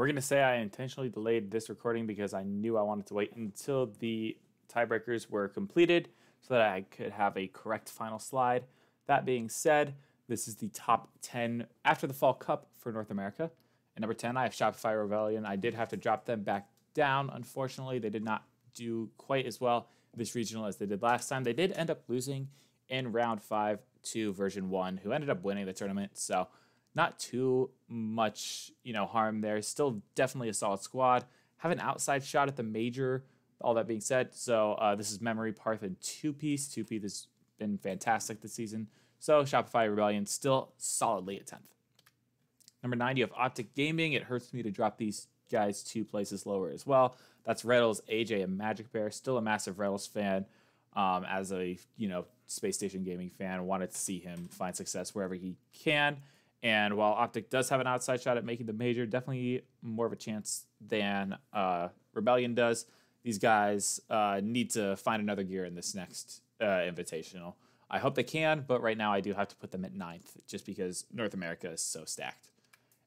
We're going to say I intentionally delayed this recording because I knew I wanted to wait until the tiebreakers were completed so that I could have a correct final slide. That being said, this is the top 10 after the Fall Cup for North America. And number 10, I have Shopify Rebellion. I did have to drop them back down. Unfortunately, they did not do quite as well this regional as they did last time. They did end up losing in round five to version one, who ended up winning the tournament. So not too much, you know, harm there. Still definitely a solid squad. Have an outside shot at the major. All that being said, so uh, this is Memory Parth and Two Piece. Two Piece has been fantastic this season. So Shopify Rebellion still solidly at 10th. Number nine, you have Optic Gaming. It hurts me to drop these guys two places lower as well. That's Reynolds, AJ, and MaJicBear. Still a massive Reynolds fan. Um, as a you know Space Station Gaming fan, wanted to see him find success wherever he can. And while Optic does have an outside shot at making the major, definitely more of a chance than uh, Rebellion does. These guys uh, need to find another gear in this next uh, invitational. I hope they can, but right now I do have to put them at ninth just because North America is so stacked.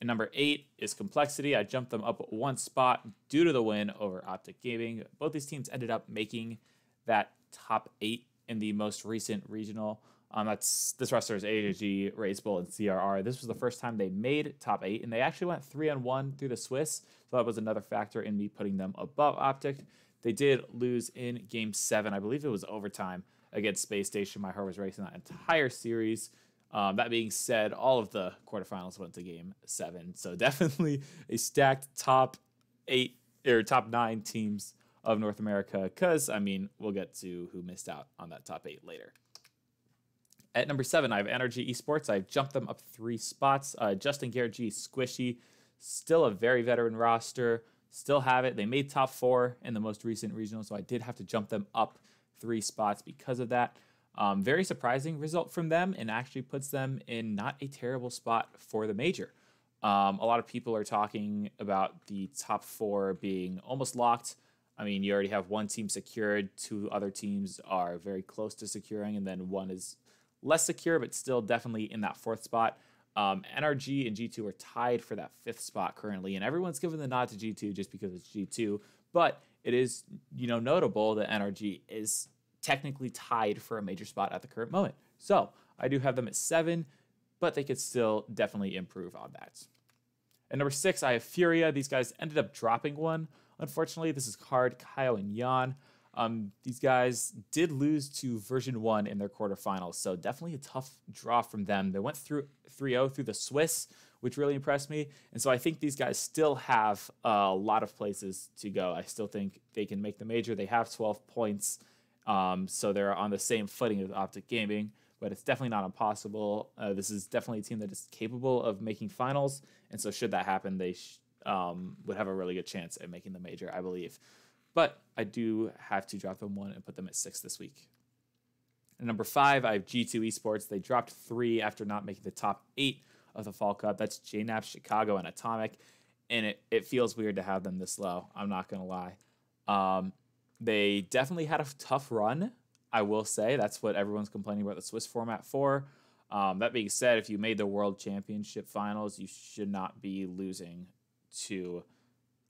And number eight is Complexity. I jumped them up one spot due to the win over Optic Gaming. Both these teams ended up making that top eight in the most recent regional. Um, that's this roster is AJG, Bull, and CRR. This was the first time they made top eight, and they actually went three on one through the Swiss. So that was another factor in me putting them above Optic. They did lose in game seven. I believe it was overtime against Space Station. My heart was racing that entire series. Um, that being said, all of the quarterfinals went to game seven. So definitely a stacked top eight or top nine teams of North America. Because, I mean, we'll get to who missed out on that top eight later. At number seven, I have Energy Esports. I've jumped them up three spots. Uh, Justin GarrettG, Squishy, still a very veteran roster. Still have it. They made top four in the most recent regional, so I did have to jump them up three spots because of that. Um, very surprising result from them and actually puts them in not a terrible spot for the major. Um, a lot of people are talking about the top four being almost locked. I mean, you already have one team secured, two other teams are very close to securing, and then one is less secure, but still definitely in that fourth spot. Um, NRG and G2 are tied for that fifth spot currently, and everyone's giving the nod to G2 just because it's G2. But it is, you know, notable that NRG is technically tied for a major spot at the current moment. So I do have them at seven, but they could still definitely improve on that. At number six, I have Furia. These guys ended up dropping one. Unfortunately, this is Card, Kyle, and Jan. Um, these guys did lose to version one in their quarterfinals, so definitely a tough draw from them. They went through 3 0 through the Swiss, which really impressed me. And so I think these guys still have a lot of places to go. I still think they can make the major. They have 12 points, um, so they're on the same footing as Optic Gaming, but it's definitely not impossible. Uh, this is definitely a team that is capable of making finals, and so should that happen, they sh- um, would have a really good chance at making the major, I believe. But I do have to drop them one and put them at six this week. And number five, I have G2 Esports. They dropped three after not making the top eight of the Fall Cup. That's JKnaps, Chicago, and Atomic. And it, it feels weird to have them this low. I'm not going to lie. Um, they definitely had a tough run, I will say. That's what everyone's complaining about the Swiss format for. Um, that being said, if you made the World Championship finals, you should not be losing to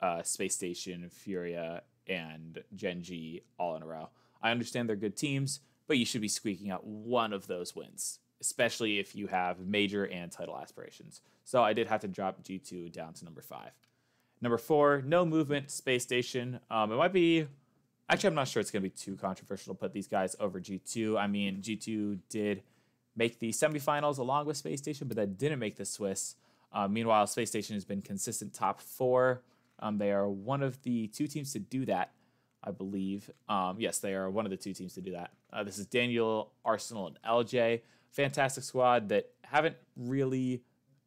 uh, Space Station, Furia, and Gen G all in a row. I understand they're good teams, but you should be squeaking out one of those wins, especially if you have major and title aspirations. So I did have to drop G2 down to number five. Number four, no movement, Space Station. Um, it might be, actually, I'm not sure it's going to be too controversial to put these guys over G2. I mean, G2 did make the semifinals along with Space Station, but that didn't make the Swiss. Uh, meanwhile, Space Station has been consistent top four. Um, they are one of the two teams to do that, I believe. Um, yes, they are one of the two teams to do that. Uh, this is Daniel, Arsenal, and LJ. Fantastic squad that haven't really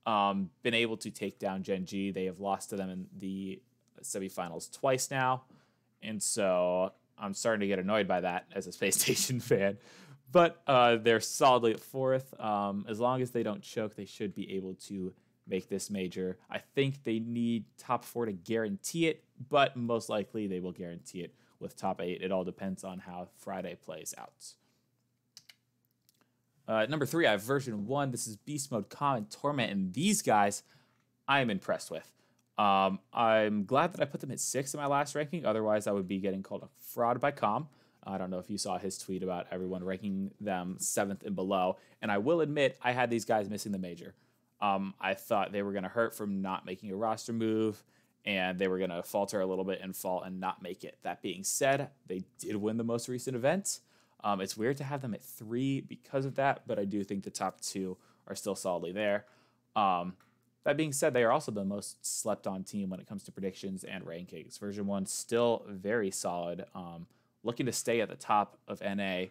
um, been able to take down Gen G. They have lost to them in the semifinals twice now. And so I'm starting to get annoyed by that as a Space Station fan. But uh, they're solidly at fourth. Um, as long as they don't choke, they should be able to make this major. I think they need top four to guarantee it, but most likely they will guarantee it with top eight. It all depends on how Friday plays out. Uh, number three, I have version one. This is Beast Mode, Common, Torment, and these guys I am impressed with. Um, I'm glad that I put them at six in my last ranking. Otherwise, I would be getting called a fraud by Com. I don't know if you saw his tweet about everyone ranking them seventh and below. And I will admit, I had these guys missing the major. Um, I thought they were going to hurt from not making a roster move and they were going to falter a little bit and fall and not make it. That being said, they did win the most recent event. Um, it's weird to have them at three because of that, but I do think the top two are still solidly there. Um, that being said, they are also the most slept on team when it comes to predictions and rankings. Version 1 still very solid, um, looking to stay at the top of NA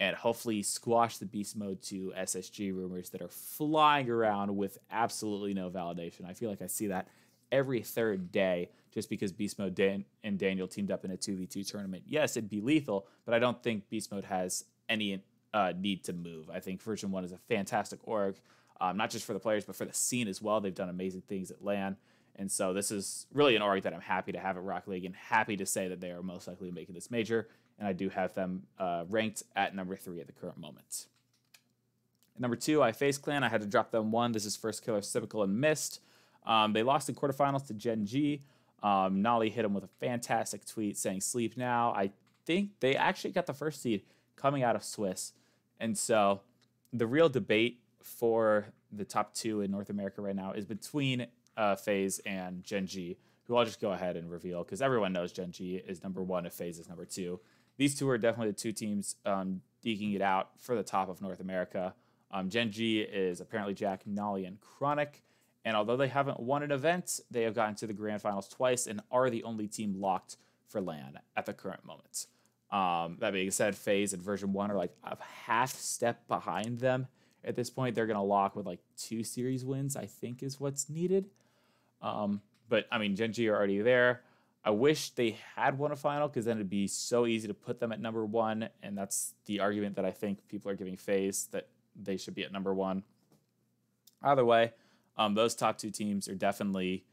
and hopefully squash the Beast Mode 2 SSG rumors that are flying around with absolutely no validation. I feel like I see that every third day just because Beast Mode Dan- and Daniel teamed up in a 2v2 tournament. Yes, it'd be lethal, but I don't think Beast Mode has any uh, need to move. I think Version 1 is a fantastic org, um, not just for the players, but for the scene as well. They've done amazing things at LAN. And so this is really an org that I'm happy to have at Rocket League and happy to say that they are most likely making this major. And I do have them uh, ranked at number three at the current moment. Number two, I FaZe Clan. I had to drop them one. This is First Killer, Sypical, and Mist. Um, they lost in quarterfinals to Gen G. Um, Nolly hit him with a fantastic tweet saying, Sleep now. I think they actually got the first seed coming out of Swiss. And so the real debate for the top two in North America right now is between uh, FaZe and Gen G, who I'll just go ahead and reveal because everyone knows Gen G is number one if FaZe is number two. These two are definitely the two teams um, deking it out for the top of North America. Um, Gen G is apparently Jack, Nolly, and Chronic. And although they haven't won an event, they have gotten to the grand finals twice and are the only team locked for LAN at the current moment. Um, that being said, FaZe and version one are like a half step behind them at this point. They're going to lock with like two series wins, I think, is what's needed. Um, but I mean, Gen G are already there. I wish they had won a final because then it'd be so easy to put them at number one. And that's the argument that I think people are giving FaZe that they should be at number one. Either way, um, those top two teams are definitely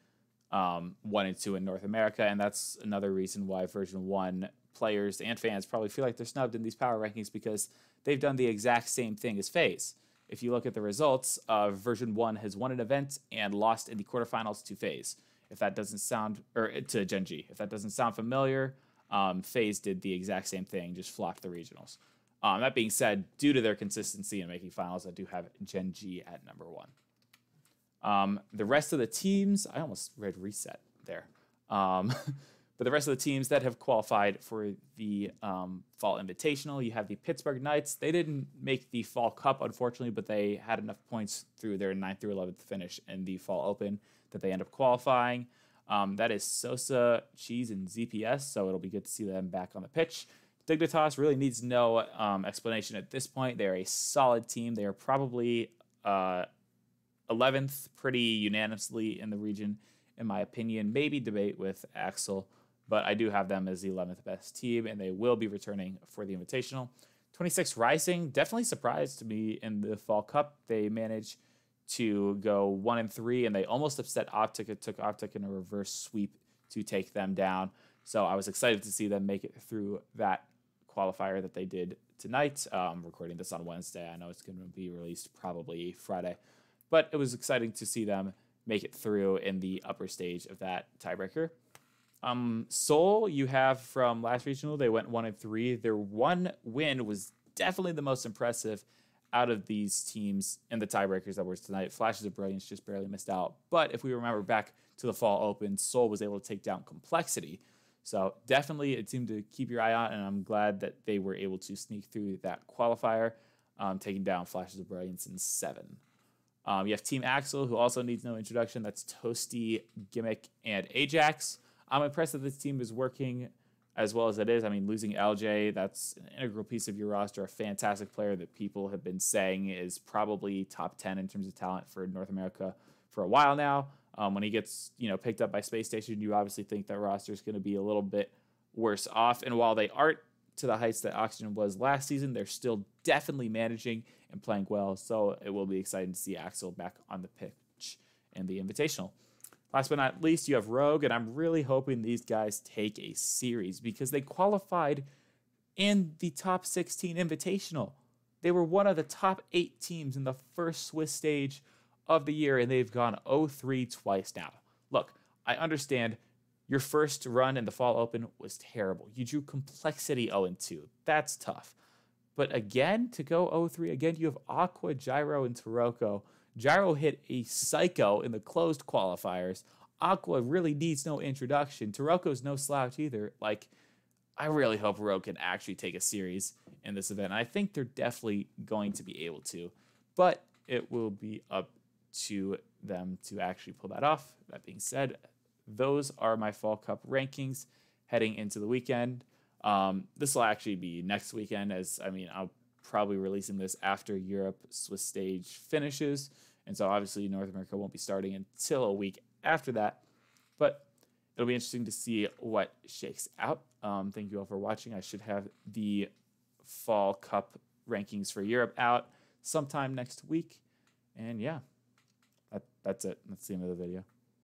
um, one and two in North America, and that's another reason why version one players and fans probably feel like they're snubbed in these power rankings because they've done the exact same thing as FaZe. If you look at the results, uh, version one has won an event and lost in the quarterfinals to FaZe. If that doesn't sound, or to Gen G, if that doesn't sound familiar, um, FaZe did the exact same thing, just flopped the regionals. Um, that being said, due to their consistency in making finals, I do have Gen G at number one. Um, the rest of the teams, I almost read reset there. But the rest of the teams that have qualified for the um, Fall Invitational, you have the Pittsburgh Knights. They didn't make the Fall Cup, unfortunately, but they had enough points through their 9th through 11th finish in the Fall Open that they end up qualifying. Um, that is Sosa, Cheese, and ZPS, so it'll be good to see them back on the pitch. Dignitas really needs no um, explanation at this point. They're a solid team. They are probably uh, 11th pretty unanimously in the region, in my opinion. Maybe debate with Axel, but I do have them as the 11th best team, and they will be returning for the Invitational. 26 Rising definitely surprised me in the Fall Cup. They managed to go one and three, and they almost upset Optic. It took Optic in a reverse sweep to take them down. So I was excited to see them make it through that qualifier that they did tonight. Um, recording this on Wednesday. I know it's going to be released probably Friday. But it was exciting to see them make it through in the upper stage of that tiebreaker. Um, Seoul, you have from last regional, they went one and three. Their one win was definitely the most impressive out of these teams in the tiebreakers that were tonight. Flashes of Brilliance just barely missed out. But if we remember back to the fall open, Seoul was able to take down Complexity. So definitely a team to keep your eye on, and I'm glad that they were able to sneak through that qualifier, um, taking down Flashes of Brilliance in seven. Um, you have Team Axel, who also needs no introduction. That's Toasty, Gimmick, and Ajax. I'm impressed that this team is working as well as it is. I mean, losing LJ, that's an integral piece of your roster, a fantastic player that people have been saying is probably top 10 in terms of talent for North America for a while now. Um, when he gets, you know, picked up by Space Station, you obviously think that roster is going to be a little bit worse off. And while they aren't to the heights that Oxygen was last season, they're still definitely managing and playing well. So it will be exciting to see Axel back on the pitch in the Invitational. Last but not least, you have Rogue, and I'm really hoping these guys take a series because they qualified in the top 16 Invitational. They were one of the top eight teams in the first Swiss stage of the year, and they've gone 0 3 twice now. Look, I understand your first run in the Fall Open was terrible. You drew Complexity 0 2. That's tough. But again, to go 0 3, again, you have Aqua, Gyro, and Taroko. Gyro hit a psycho in the closed qualifiers. Aqua really needs no introduction. Taroko's no slouch either. Like, I really hope Rogue can actually take a series in this event. I think they're definitely going to be able to, but it will be up to them to actually pull that off. That being said, those are my Fall Cup rankings heading into the weekend. Um, this will actually be next weekend, as I mean, I'll probably releasing this after Europe Swiss stage finishes, and so obviously North America won't be starting until a week after that. But it'll be interesting to see what shakes out. Um, thank you all for watching. I should have the Fall Cup rankings for Europe out sometime next week, and yeah, that, that's it. That's the end of the video.